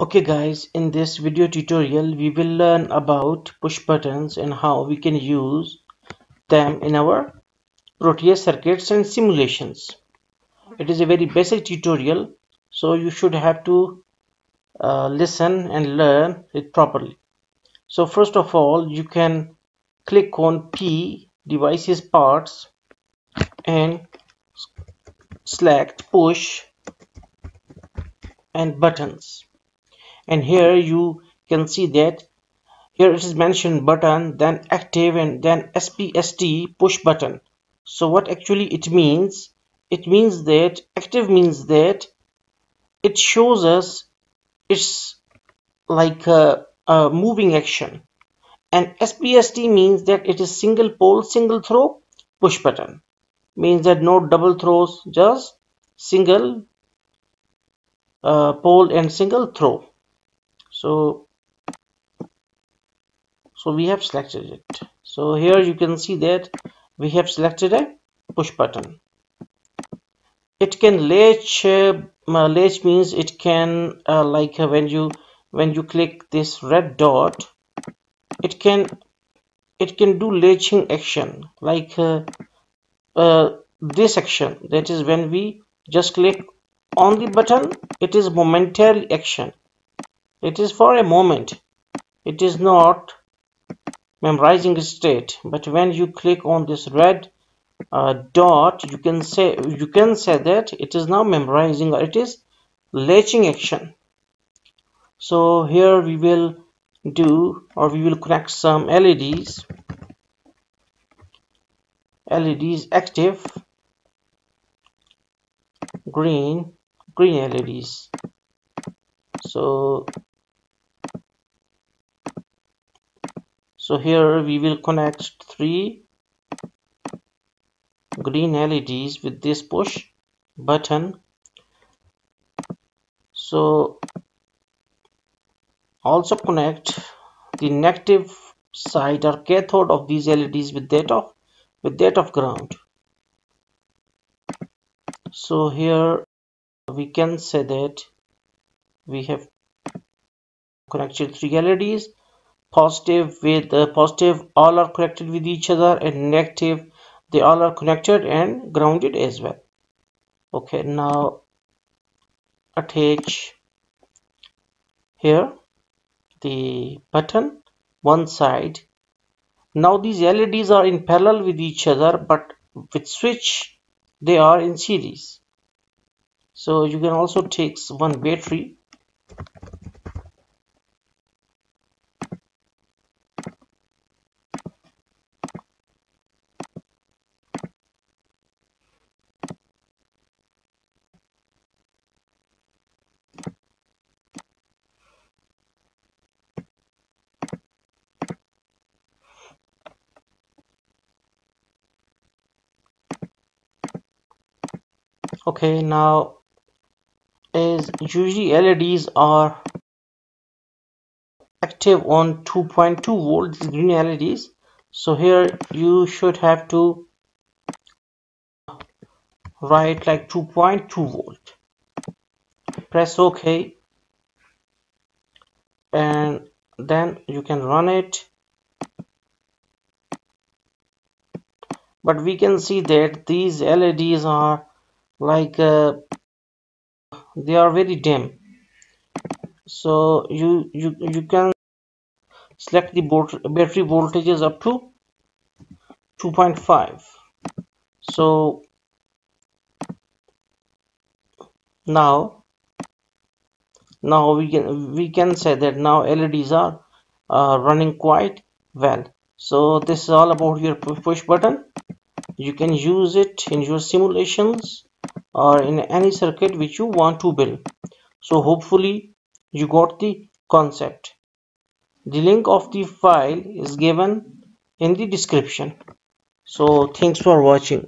Okay guys, in this video tutorial we will learn about push buttons and how we can use them in our Proteus circuits and simulations. It is a very basic tutorial so you should have to uh, listen and learn it properly. So first of all you can click on P devices parts and select push and buttons and here you can see that here it is mentioned button then active and then SPST push button. So what actually it means? It means that active means that it shows us it's like a, a moving action. And SPST means that it is single pole single throw push button. Means that no double throws just single uh, pole and single throw so so we have selected it. So here you can see that we have selected a push button. It can latch uh, latch means it can uh, like uh, when you when you click this red dot it can it can do latching action like uh, uh, this action. That is when we just click on the button it is momentary action it is for a moment. It is not memorizing state. But when you click on this red uh, dot, you can say you can say that it is now memorizing or it is latching action. So here we will do or we will connect some LEDs. LEDs active green green LEDs so so here we will connect three green LEDs with this push button. So also connect the negative side or cathode of these LEDs with that of with that of ground. So here we can say that we have connected three LEDs positive with uh, positive all are connected with each other and negative they all are connected and grounded as well. Okay now attach here the button one side. Now these LEDs are in parallel with each other but with switch they are in series. So you can also take one battery okay now is usually LEDs are active on 2.2 volts green LEDs so here you should have to write like 2.2 volt. Press ok. And then you can run it. But we can see that these LEDs are like uh, they are very dim. So you you you can select the battery voltages up to 2.5 so now now we can we can say that now LEDs are uh, running quite well. So this is all about your push button. You can use it in your simulations or in any circuit which you want to build. So hopefully you got the concept. The link of the file is given in the description. So thanks for watching